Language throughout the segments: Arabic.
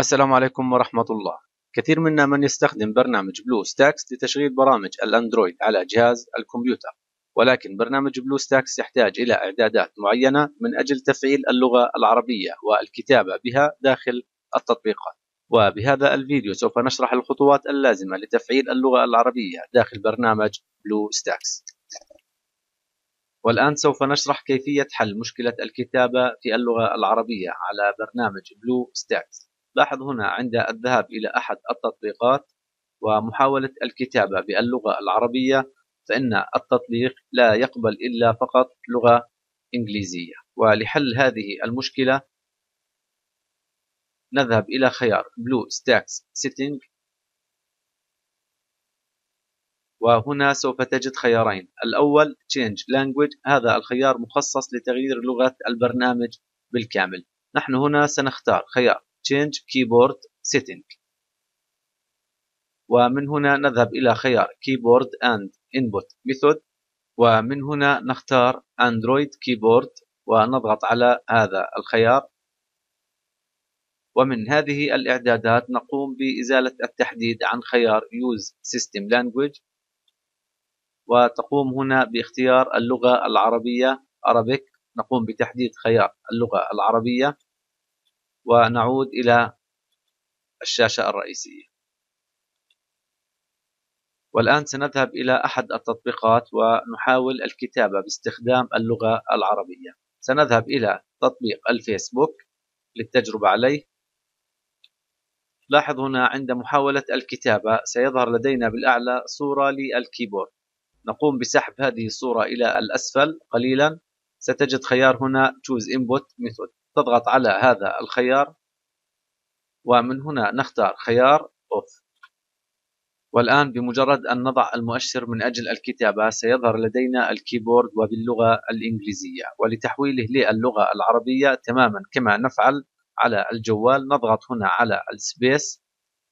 السلام عليكم ورحمة الله. كثير منا من يستخدم برنامج BlueStacks لتشغيل برامج الأندرويد على جهاز الكمبيوتر ولكن برنامج BlueStacks يحتاج إلى إعدادات معينة من أجل تفعيل اللغة العربية والكتابة بها داخل التطبيقات. وبهذا الفيديو سوف نشرح الخطوات اللازمة لتفعيل اللغة العربية داخل برنامج BlueStacks والآن سوف نشرح كيفية حل مشكلة الكتابة في اللغة العربية على برنامج BlueStacks لاحظ هنا عند الذهاب إلى أحد التطبيقات ومحاولة الكتابة باللغة العربية فإن التطبيق لا يقبل إلا فقط لغة إنجليزية. ولحل هذه المشكلة نذهب إلى خيار Blue Stacks Setting. وهنا سوف تجد خيارين. الأول Change Language. هذا الخيار مخصص لتغيير لغة البرنامج بالكامل. نحن هنا سنختار خيار Change Keyboard Setting. ومن هنا نذهب إلى خيار Keyboard and Input Method. ومن هنا نختار Android Keyboard ونضغط على هذا الخيار. ومن هذه الإعدادات نقوم بإزالة التحديد عن خيار Use System Language. وتقوم هنا باختيار اللغة العربية Arabic. نقوم بتحديد خيار اللغة العربية. ونعود إلى الشاشة الرئيسية. والآن سنذهب إلى أحد التطبيقات ونحاول الكتابة باستخدام اللغة العربية. سنذهب إلى تطبيق الفيسبوك للتجربة عليه. لاحظ هنا عند محاولة الكتابة سيظهر لدينا بالأعلى صورة للكيبورد. نقوم بسحب هذه الصورة إلى الأسفل قليلا. ستجد خيار هنا Choose Input Method. تضغط على هذا الخيار ومن هنا نختار خيار Off والآن بمجرد أن نضع المؤشر من أجل الكتابة سيظهر لدينا ال keyboard وباللغة الإنجليزية ولتحويله للغة العربية تماما كما نفعل على الجوال. نضغط هنا على ال space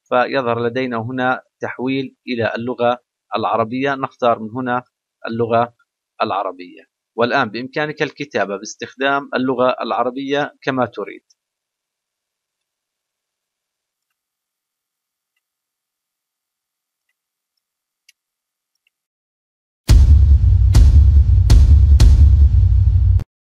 فيظهر لدينا هنا تحويل إلى اللغة العربية. نختار من هنا اللغة العربية. والآن بإمكانك الكتابة باستخدام اللغة العربية كما تريد.